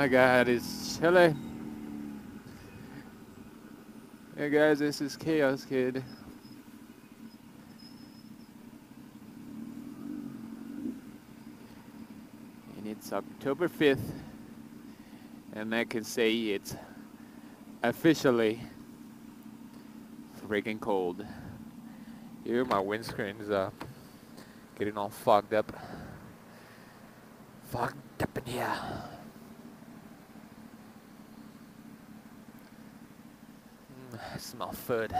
my god, it's chilly. Hey guys, this is Chaos Kid. And it's October 5th. And I can say it's officially freaking cold. Here my windscreen's uh, getting all fogged up. Fogged up in here. Mm, I smell food.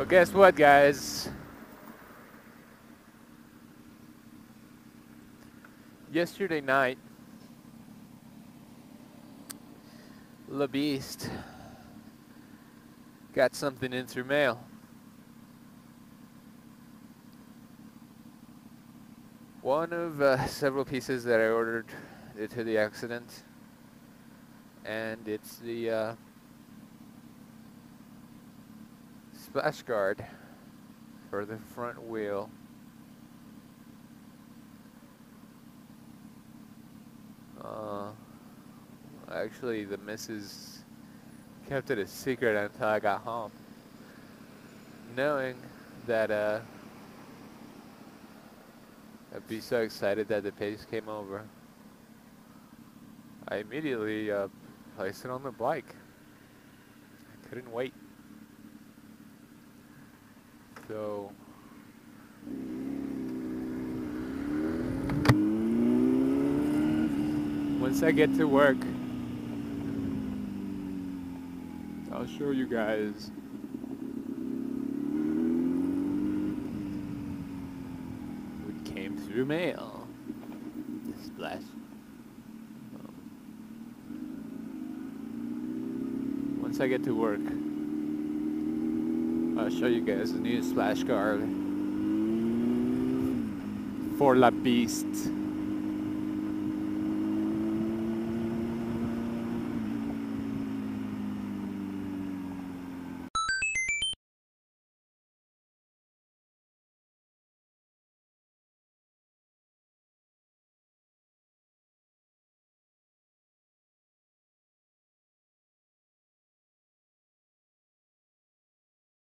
Well, guess what, guys? Yesterday night, Le Beast got something in through mail. One of uh, several pieces that I ordered due to the accident, and it's the uh, splash guard for the front wheel. Uh, actually, the missus kept it a secret until I got home, knowing that uh, I'd be so excited that the page came over. I immediately uh, placed it on the bike. I couldn't wait. So once I get to work, I'll show you guys. What came through mail. Splash. Um, once I get to work, I'll show you guys the new splash guard for La Beast.